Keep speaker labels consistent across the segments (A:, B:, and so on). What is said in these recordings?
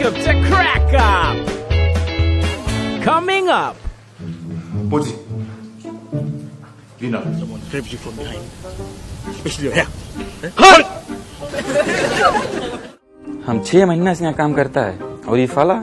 A: Welcome to Crack Up! Coming up,
B: 뭐지? 리나
C: Someone grabs you from behind, especially your hair.
D: हम छह महीना से यहाँ काम करता है और ये फला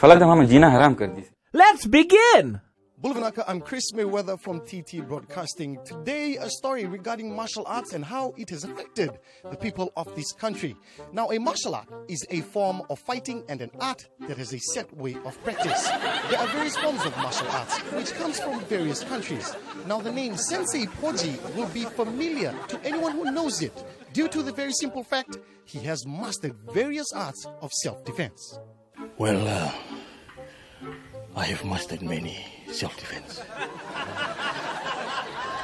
D: फला एकदम हमें जीना हराम कर दी
A: let's begin!
E: Bulvanaka, I'm Chris Mayweather from TT Broadcasting. Today, a story regarding martial arts and how it has affected the people of this country. Now, a martial art is a form of fighting and an art that has a set way of practice. There are various forms of martial arts which comes from various countries. Now, the name Sensei Poji will be familiar to anyone who knows it due to the very simple fact he has mastered various arts of self-defense.
C: Well, uh, I have mastered many self-defense.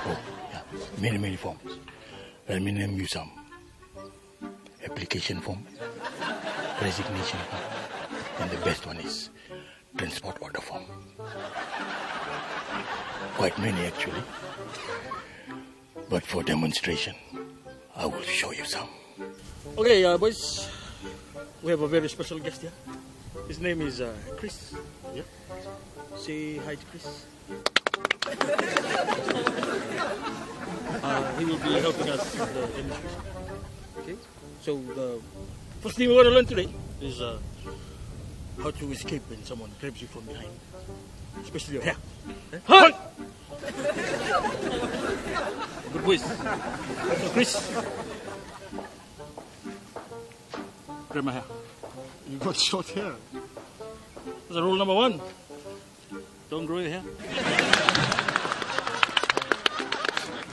C: Oh, yeah, many, many forms. Let me name you some. Application form, resignation form, and the best one is transport order form. Quite many actually. But for demonstration, I will show you some. Okay, uh, boys, we have a very special guest here. His name is uh, Chris. Say hi to Chris. uh, he will be helping us with the demonstration. Okay. So the first thing we're going to learn today is uh, how to escape when someone grabs you from behind, especially your hair. Hi! Good boys. So Chris, grab my hair. You got short hair. That's rule number one. Don't grow your hair.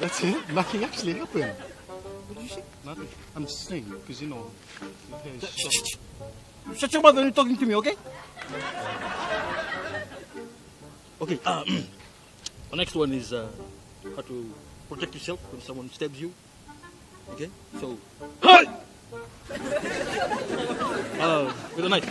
E: That's it? Nothing actually happened. What did you say? Nothing. I'm just saying, because you know, your hair is short.
C: Shut your mouth when you're talking to me, okay? Okay. Uh, the next one is uh, how to protect yourself when someone stabs you. Okay. So. Hi. Uh, with a knife.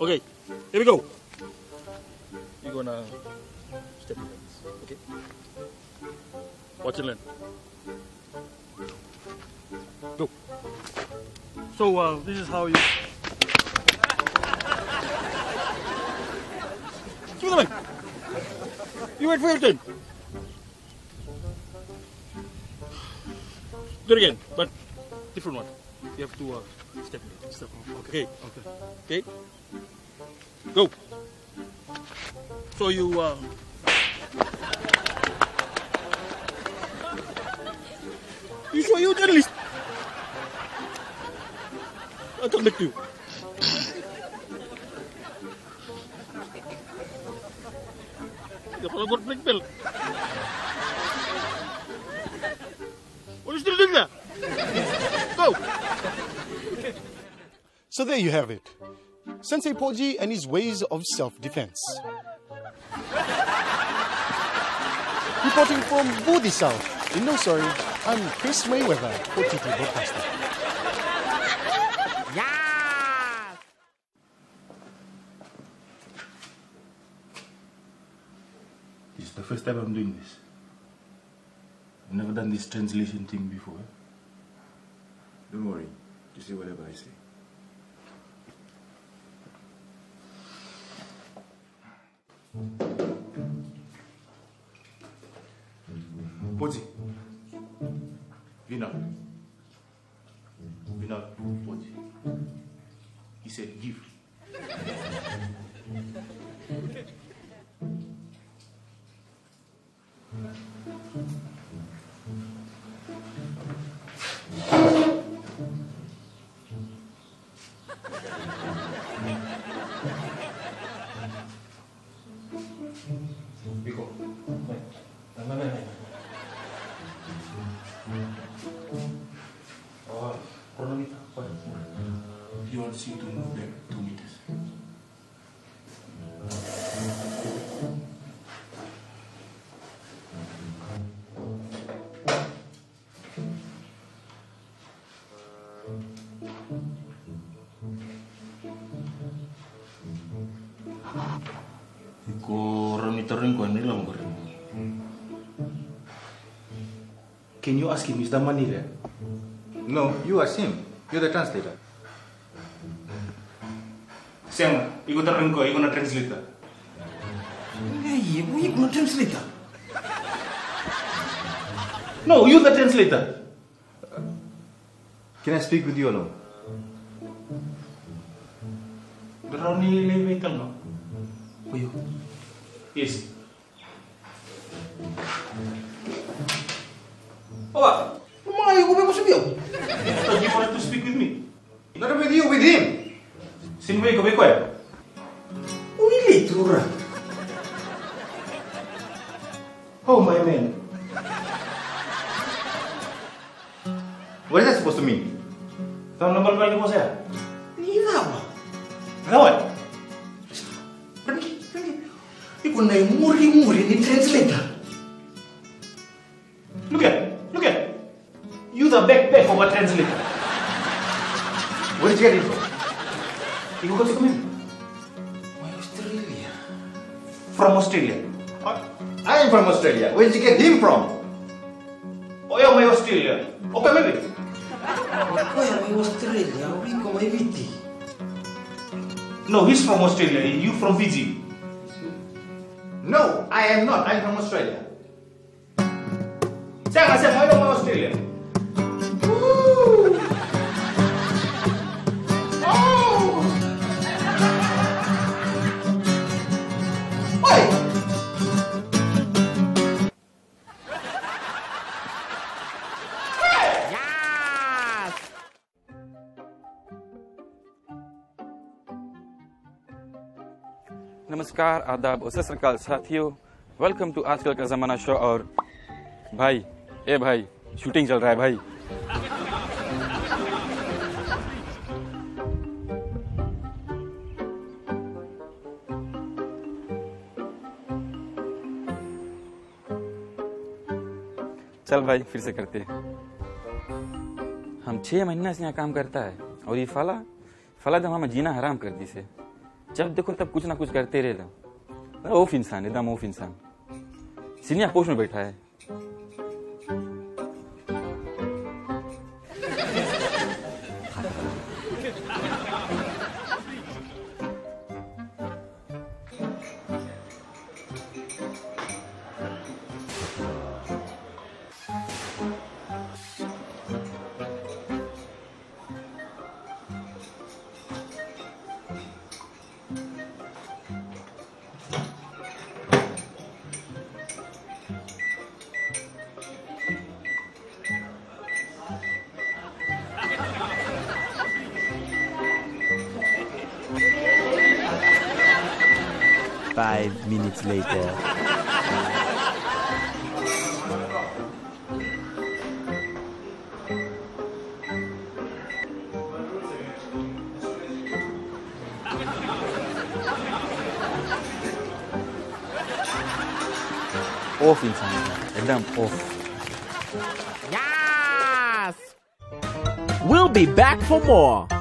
C: Okay, here we go. You're gonna step in this, okay? Watch and learn. Go. So uh, this is how you. Give me. You wait for your turn. Do it again, but different one. You have to uh, step in. Step. Okay. Okay. Okay. Go. So you uh, You sure you journalist? I'll come back to you. Hindi pala got black belt. What are you still doing there? Go!
E: So there you have it. Sensei Poji and his ways of self-defense. Reporting from Budi South, in No Sorry, I'm Chris Mayweather for TT Broadcasting.
B: This is the first time I'm doing this. I've never done this translation thing before. Don't worry, just say whatever I say. You want to move back two meters. Chronometer rin ko, ano lang ko rin. Can you ask him, is the money there?
F: No, you ask him. You're the translator.
B: Sam, ikut terang kau, ikut na translator.
G: Hey, mo yung mga translator.
B: No, you the translator.
F: Can I speak with you alone?
B: Geraw ni Levi vehicle, no?
G: Uyo.
B: Yes.
G: Apa? Mga ayaw ko ba mo sabiyo?
B: I thought you wanted to speak with me.
F: Not with you, with him.
B: Silvio, come
G: quello. Willitur.
B: Oh my man.
F: What is that supposed to mean?
B: Kau nombor kau itu saya.
G: Ni rawa.
B: Rawa.
G: Pergi, pergi. Iku nai muri muri ni translator.
B: Ikaw kasi kami.
G: May Australia.
B: From Australia.
F: I am from Australia. Where did you get him from?
B: Oh, yeah, may Australia. Okay, maybe.
G: Oh, Ako yan, may Australia. Uwi ko may Viti.
B: No, he's from Australia. You from Fiji.
F: No, I am not. I'm from Australia.
B: Saya nggak saya am dong Australia.
D: नमस्कार, आदाब और सत साथियों। Welcome to आजकल का जमाना show और भाई, ए भाई शूटिंग चल रहा है भाई। चल भाई, फिर से करते हैं। हम छह महीना से यहाँ काम करता है और ये फला फला दम हमें जीना हराम कर दी से जब देखो तब कुछ ना कुछ करते रहे ओफ इंसान, एकदम ओफ इंसान। सीनियर पोस्ट में बैठा है।
A: five minutes later.
D: off in time, and then off.
A: Yes! We'll be back for more.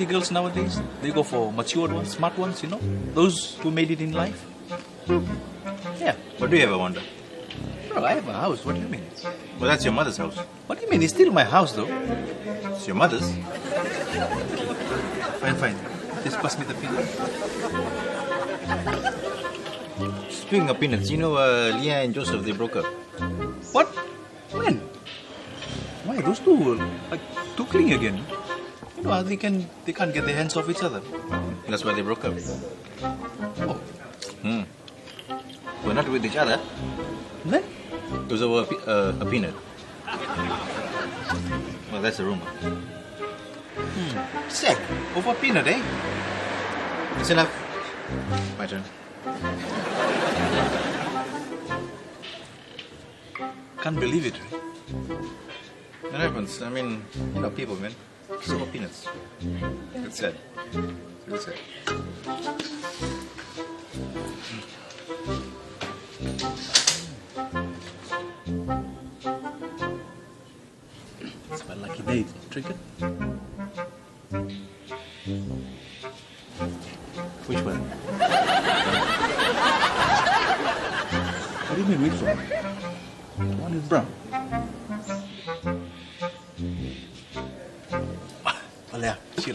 H: See girls nowadays, they go for matured ones, smart ones, you know? Those who made it in life. Yeah.
F: What do you ever wonder?
H: I have a house. What do you mean?
F: Well, that's your mother's house.
H: What do you mean? It's still my house, though.
F: It's your mother's.
H: Fine, fine. Just pass me the peanut.
F: Speaking of peanuts, you know, uh, Leah and Joseph, they broke up.
H: What? When? Why? Those two were like too clingy again. You know, they can they can't get their hands off each other.
F: That's why they broke up.
H: Oh,
F: Hmm. We're not with each other.
H: then?
F: It was over a, uh, a peanut. Well, that's a rumor.
H: Sick. Over peanut, eh?
F: It's enough. My turn.
H: Can't believe it.
F: It happens. I mean, you know, people, man. It's over peanuts. It's sad. It's sad.
H: Drink it. Which one? what do you mean, which one? The one is brown.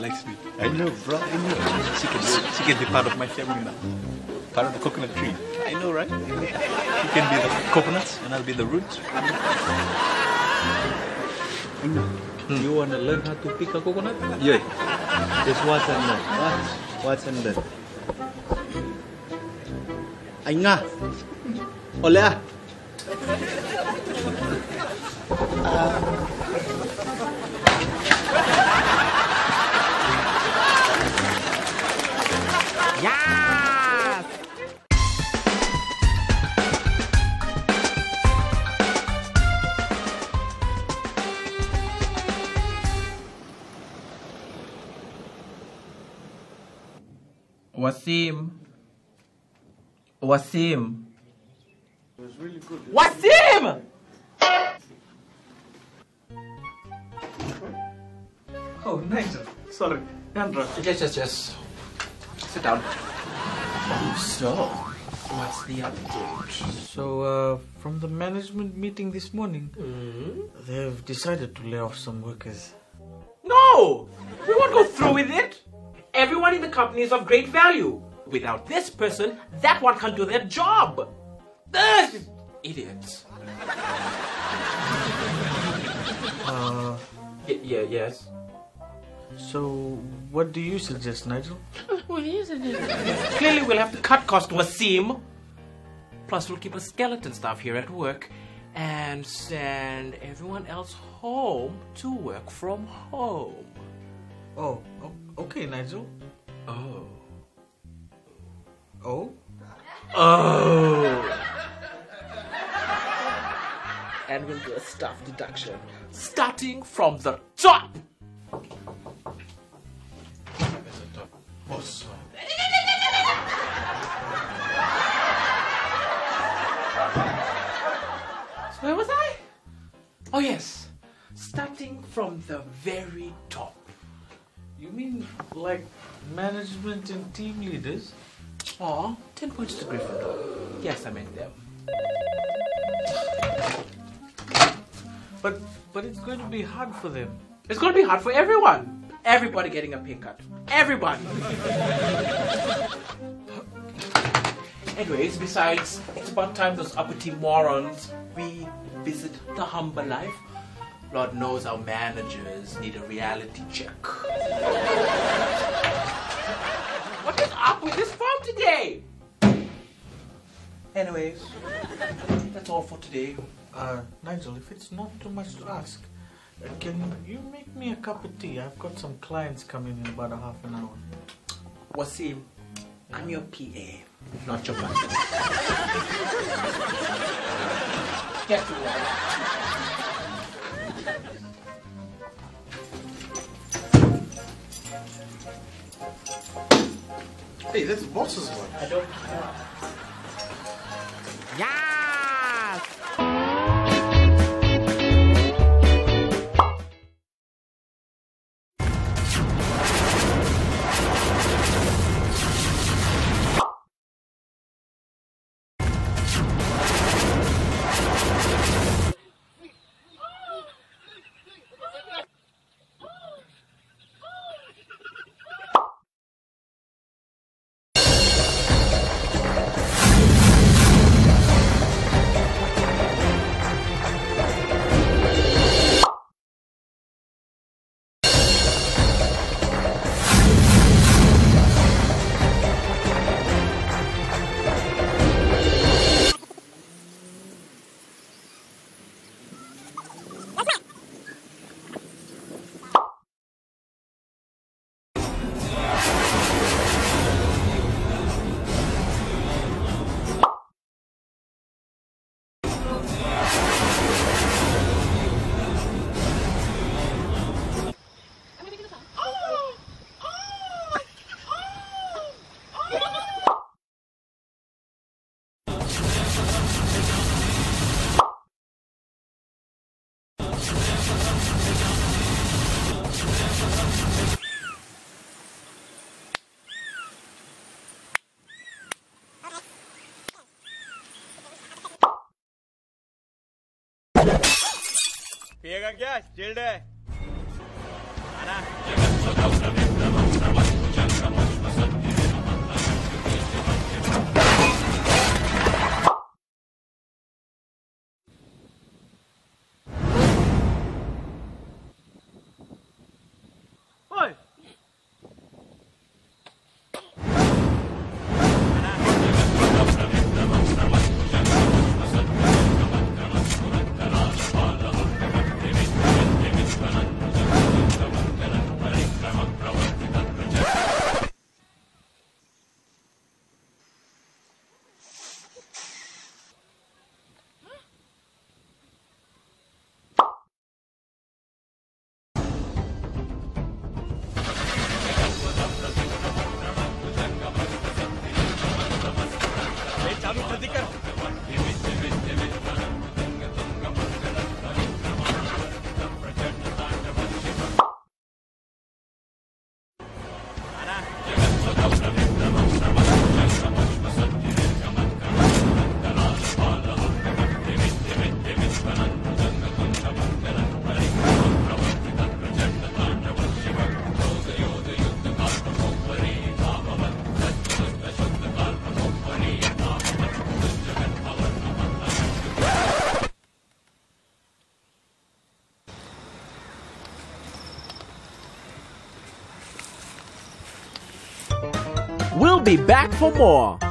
H: Likes me. I know, bro. I know. She can, she can be part of my family now. Part of the coconut tree. I know, right? She can be the coconuts, and I'll be the roots. You want to learn how to pick a coconut?
I: Yeah. Just watch and learn. Watch. Watch and learn. Ay nga. Ole ah.
A: Yes!
J: Wasim. Wasim.
A: Wasim!
H: Oh, nice. Sorry. Andra.
J: Yes, yes, yes. Sit down. So, what's the update?
G: So, uh, from the management meeting this morning, they've decided to lay off some workers.
A: No! We won't go through with it. Everyone in the company is of great value. Without this person, that one can't do their job. Ugh, idiots.
G: Uh,
J: Y- yeah, yes.
G: so, what do you suggest, Nigel?
A: Clearly, we'll have to cut cost Wasim. Plus, we'll keep a skeleton staff here at work and send everyone else home to work from home.
G: Oh, o- okay, Nigel.
A: Oh.
G: Oh?
A: Oh. And we'll do a staff deduction starting from the top.
G: Management and team leaders?
A: Aw, 10 points to Gryffindor. Yes, I meant them.
G: But but it's going to be hard for them.
A: It's going to be hard for everyone. Everybody getting a pay cut. Everybody. Anyways, besides, it's about time those uppity morons revisit the humble life. Lord knows our managers need a reality check. Up with this phone today? Anyways, that's all for today.
G: Uh, Nigel, if it's not too much to ask, uh, can you make me a cup of tea? I've got some clients coming in about a half an hour.
A: Wasim, I'm your PA, not your boss. Get to work.
E: Hey, that's boss's one.
A: I don't.
K: Yes!
C: पिएगा क्या chilled है
K: Be back for more.